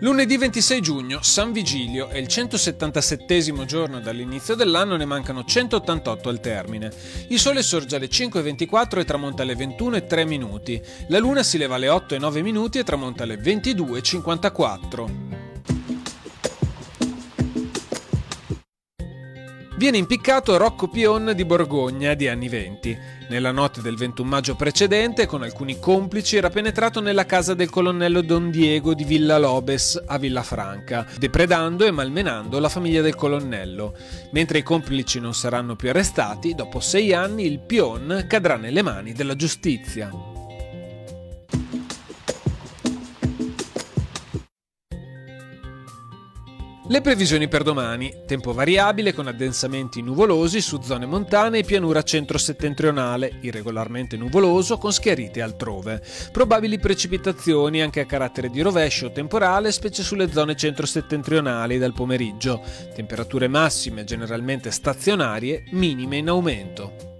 Lunedì 26 giugno, San Vigilio, è il 177 giorno dall'inizio dell'anno, ne mancano 188 al termine. Il sole sorge alle 5.24 e tramonta alle 21.03 minuti. La luna si leva alle 8.09 minuti e tramonta alle 22.54. Viene impiccato Rocco Pion di Borgogna di anni 20. Nella notte del 21 maggio precedente, con alcuni complici, era penetrato nella casa del colonnello Don Diego di Villa Lobes a Villafranca, depredando e malmenando la famiglia del colonnello. Mentre i complici non saranno più arrestati, dopo sei anni il Pion cadrà nelle mani della giustizia. Le previsioni per domani. Tempo variabile con addensamenti nuvolosi su zone montane e pianura centro-settentrionale, irregolarmente nuvoloso con schiarite altrove. Probabili precipitazioni anche a carattere di rovescio temporale, specie sulle zone centro-settentrionali dal pomeriggio. Temperature massime generalmente stazionarie, minime in aumento.